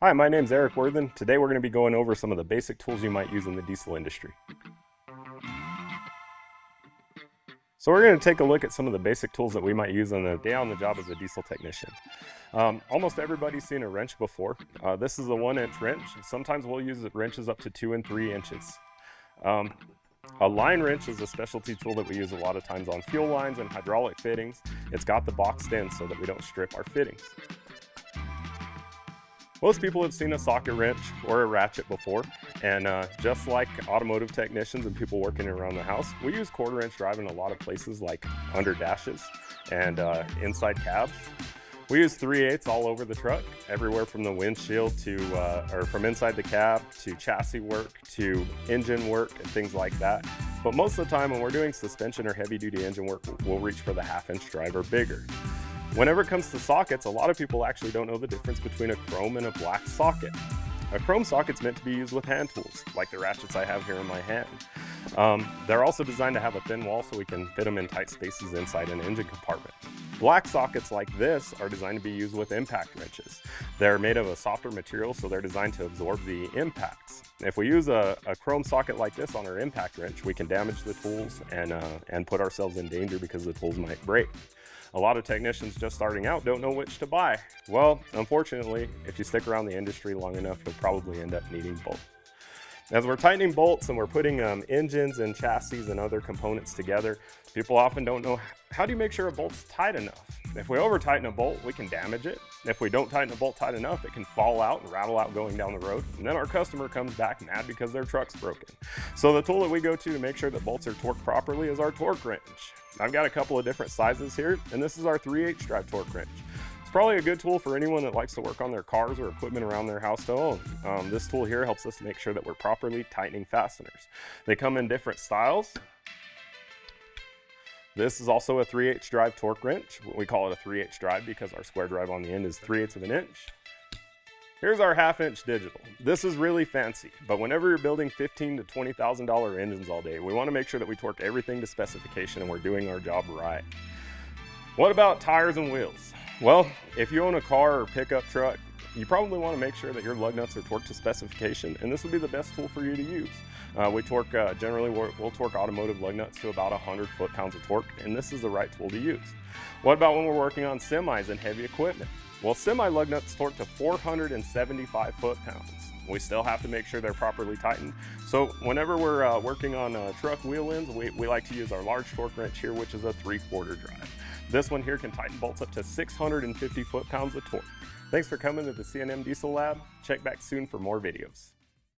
Hi, my name's Eric Worthen. Today we're going to be going over some of the basic tools you might use in the diesel industry. So we're going to take a look at some of the basic tools that we might use on the day on the job as a diesel technician. Um, almost everybody's seen a wrench before. Uh, this is a one inch wrench. Sometimes we'll use wrenches up to two and three inches. Um, a line wrench is a specialty tool that we use a lot of times on fuel lines and hydraulic fittings. It's got the boxed in so that we don't strip our fittings. Most people have seen a socket wrench or a ratchet before, and uh, just like automotive technicians and people working around the house, we use quarter inch drive in a lot of places like under dashes and uh, inside cabs. We use 3 8 all over the truck, everywhere from the windshield to, uh, or from inside the cab to chassis work to engine work and things like that. But most of the time when we're doing suspension or heavy duty engine work, we'll reach for the half inch drive or bigger. Whenever it comes to sockets, a lot of people actually don't know the difference between a chrome and a black socket. A chrome socket's meant to be used with hand tools, like the ratchets I have here in my hand. Um, they're also designed to have a thin wall so we can fit them in tight spaces inside an engine compartment. Black sockets like this are designed to be used with impact wrenches. They're made of a softer material, so they're designed to absorb the impacts. If we use a, a chrome socket like this on our impact wrench, we can damage the tools and, uh, and put ourselves in danger because the tools might break. A lot of technicians just starting out don't know which to buy. Well, unfortunately, if you stick around the industry long enough, you'll probably end up needing both. As we're tightening bolts and we're putting um, engines and chassis and other components together, people often don't know how do you make sure a bolt's tight enough? If we over tighten a bolt, we can damage it. If we don't tighten a bolt tight enough, it can fall out and rattle out going down the road. And then our customer comes back mad because their truck's broken. So the tool that we go to to make sure that bolts are torqued properly is our torque wrench. I've got a couple of different sizes here, and this is our 3H drive torque wrench. It's probably a good tool for anyone that likes to work on their cars or equipment around their house to own. Um, this tool here helps us make sure that we're properly tightening fasteners. They come in different styles. This is also a 3H drive torque wrench. We call it a 3H drive because our square drive on the end is 3 eighths of an inch. Here's our half inch digital. This is really fancy, but whenever you're building 15 to $20,000 engines all day, we wanna make sure that we torque everything to specification and we're doing our job right. What about tires and wheels? Well, if you own a car or pickup truck, you probably want to make sure that your lug nuts are torqued to specification, and this would be the best tool for you to use. Uh, we torque, uh, generally we'll, torque automotive lug nuts to about 100 foot-pounds of torque, and this is the right tool to use. What about when we're working on semis and heavy equipment? Well, semi lug nuts torque to 475 foot-pounds. We still have to make sure they're properly tightened. So whenever we're uh, working on uh, truck wheel ends, we, we like to use our large torque wrench here, which is a three-quarter drive. This one here can tighten bolts up to 650 foot-pounds of torque. Thanks for coming to the CNM Diesel Lab. Check back soon for more videos.